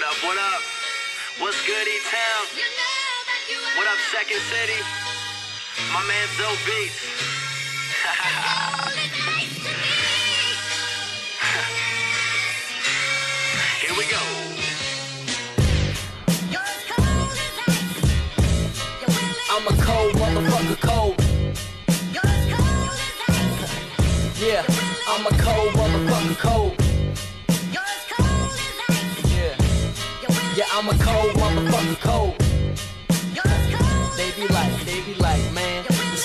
What up, what up? What's good, E-Town? What up, Second City? My man Zoe Beats. Here we go. I'm a cold motherfucker, cold. Yeah, I'm a cold motherfucker, cold. Yeah, I'm a cold motherfucker, cold. They be like, they be like,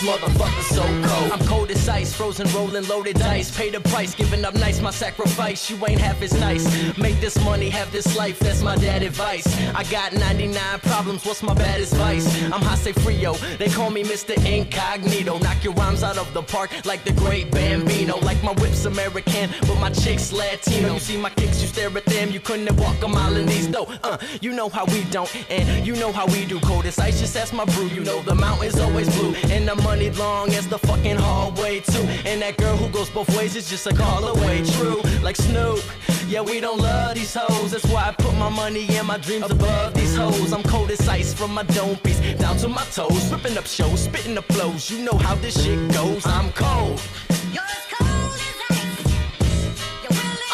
motherfucker so cold. I'm cold as ice, frozen, rolling, loaded dice. Pay the price, giving up nice, my sacrifice. You ain't half as nice. Make this money, have this life, that's my dad advice. I got 99 problems, what's my bad advice? I'm Jose Frio, they call me Mr. Incognito. Knock your rhymes out of the park like the great Bambino. Like my whip's American, but my chick's Latino. You see my kicks, you stare at them, you couldn't walk a mile in these though. Uh, you know how we don't, and you know how we do. Cold as ice, just ask my brew. You know the mountain's always blue, and the money long as the fucking hallway too. And that girl who goes both ways is just a call away. True, like Snoop. Yeah, we don't love these hoes. That's why I put my money and my dreams above these hoes. I'm cold as ice from my dome piece down to my toes. Ripping up shows, spitting up flows. You know how this shit goes. I'm cold.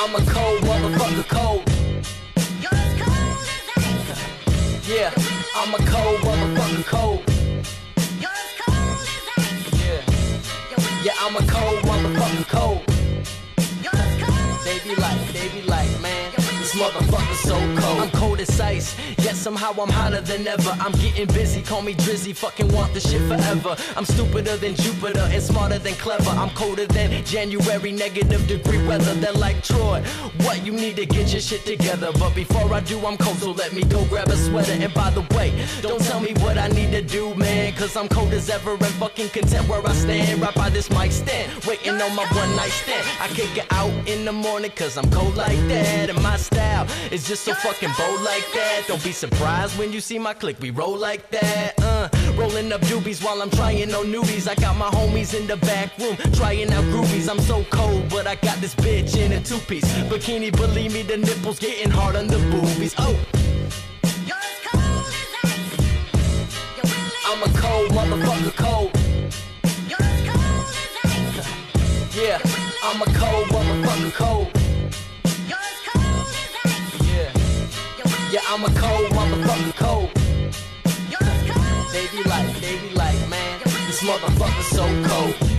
I'm a cold motherfucker, cold. Yeah, I'm a cold motherfucker, cold. Yeah, I'm a cold motherfucker, cold. They be like, they be like, man, this motherfucker so cold. I'm cold as ice, yet somehow I'm hotter than ever. I'm getting busy, call me Drizzy, fucking want this shit forever. I'm stupider than Jupiter and smarter than clever. I'm colder than January, negative degree weather. They're like Troy, you need to get your shit together. But before I do, I'm cold, so let me go grab a sweater. And by the way, don't tell me what I need to do, man, cause I'm cold as ever and fucking content where I stand. Right by this mic stand, waiting on my one night stand. I kick it out in the morning cause I'm cold like that. And my style is just so fucking bold like that. Don't be surprised when you see my click, we roll like that. Uh, rolling up doobies while I'm trying on newbies. I got my homies in the back room trying out groovies. I'm so cold, but I got this bitch in a two piece bikini. Believe me, the nipples getting hard on the boobies. Oh. I'm a cold motherfucker, cold. Yeah, I'm a cold motherfucker, cold. Yeah, yeah, I'm a cold motherfucker, cold. They be like, they be like, man, this motherfucker so cold.